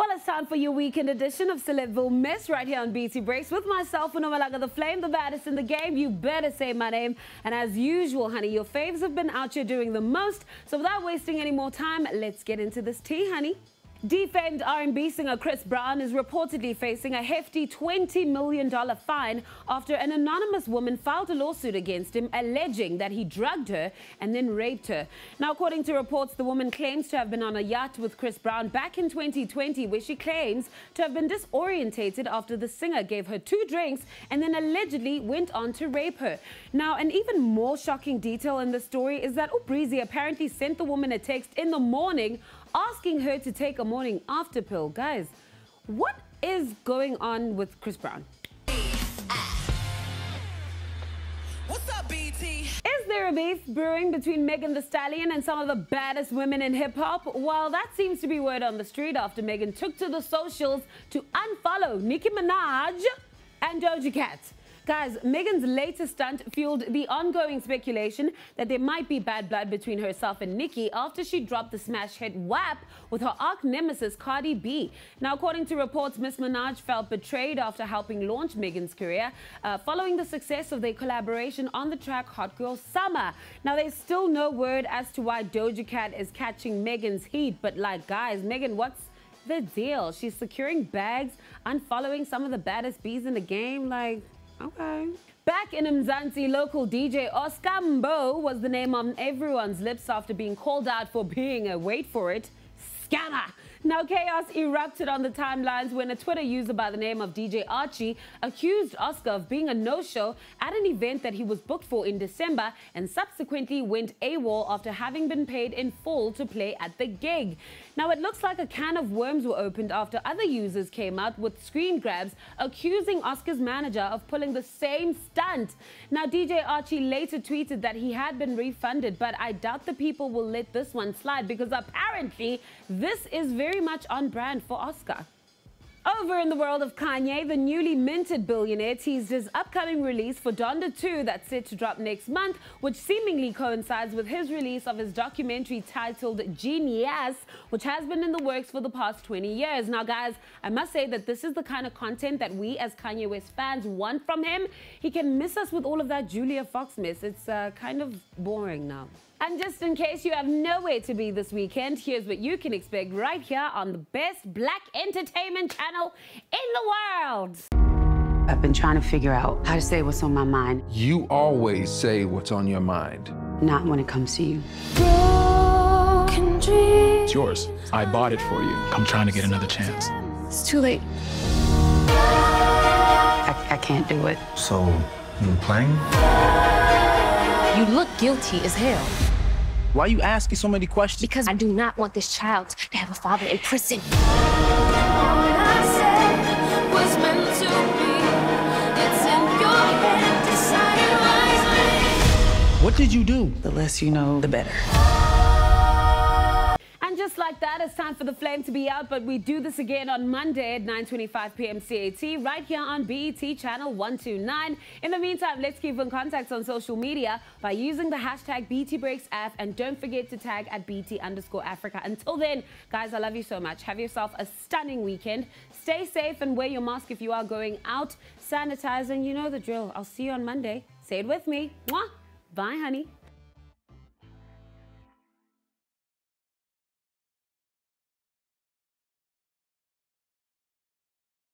Well, it's time for your weekend edition of Celebville Miss right here on BET Breaks with myself, uNomalanga the Flame, the baddest in the game. You better say my name. And as usual, honey, your faves have been out here doing the most. So without wasting any more time, let's get into this tea, honey. Defamed R&B singer Chris Brown is reportedly facing a hefty $20 million fine after an anonymous woman filed a lawsuit against him alleging that he drugged her and then raped her. Now, according to reports, the woman claims to have been on a yacht with Chris Brown back in 2020 where she claims to have been disorientated after the singer gave her two drinks and then allegedly went on to rape her. Now, an even more shocking detail in the story is that U-Breezy apparently sent the woman a text in the morning asking her to take a morning after pill. Guys, what is going on with Chris Brown? Is there a beef brewing between Megan Thee Stallion and some of the baddest women in hip hop? Well, that seems to be word on the street after Megan took to the socials to unfollow Nicki Minaj and Doja Cat. Guys, Megan's latest stunt fueled the ongoing speculation that there might be bad blood between herself and Nicki after she dropped the smash hit WAP with her arch nemesis Cardi B. Now, according to reports, Miss Minaj felt betrayed after helping launch Megan's career uh, following the success of their collaboration on the track Hot Girl Summer. Now, there's still no word as to why Doja Cat is catching Megan's heat, but like, guys, Megan, what's the deal? She's securing bags, unfollowing some of the baddest bees in the game. Like, Okay. Back in Mzansi, local DJ Oscar Mbo was the name on everyone's lips after being called out for being a, wait for it, scammer. Now, chaos erupted on the timelines when a Twitter user by the name of DJ Archie accused Oscar of being a no-show at an event that he was booked for in December and subsequently went AWOL after having been paid in full to play at the gig. Now, it looks like a can of worms were opened after other users came out with screen grabs accusing Oscar's manager of pulling the same stunt. Now, DJ Archie later tweeted that he had been refunded, but I doubt the people will let this one slide because apparently this is very very much on brand for Oscar. Over in the world of Kanye, the newly minted billionaire teased his upcoming release for Donda 2 that's set to drop next month, which seemingly coincides with his release of his documentary titled Genius, which has been in the works for the past 20 years. Now, guys, I must say that this is the kind of content that we as Kanye West fans want from him. He can miss us with all of that Julia Fox mess. It's uh, kind of boring now. And just in case you have nowhere to be this weekend, here's what you can expect right here on the best black entertainment channel in the world. I've been trying to figure out how to say what's on my mind. You always say what's on your mind. Not when it comes to you. It's yours. I bought it for you. I'm trying to get another chance. It's too late. I, I can't do it. So, you playing? You look guilty as hell. Why are you asking so many questions? Because I do not want this child to have a father in prison. Did you do? The less you know, the better And just like that, it's time for the flame to be out, but we do this again on Monday at 9.25 p.m. CAT, right here on BET channel 129. In the meantime, let's keep in contact on social media by using the hashtag BETBreaksAF, and don't forget to tag at BET underscore Africa. Until then, guys, I love you so much. Have yourself a stunning weekend. Stay safe and wear your mask if you are going out. Sanitize, and you know the drill. I'll see you on Monday. Say it with me. Mwah. Bye, honey.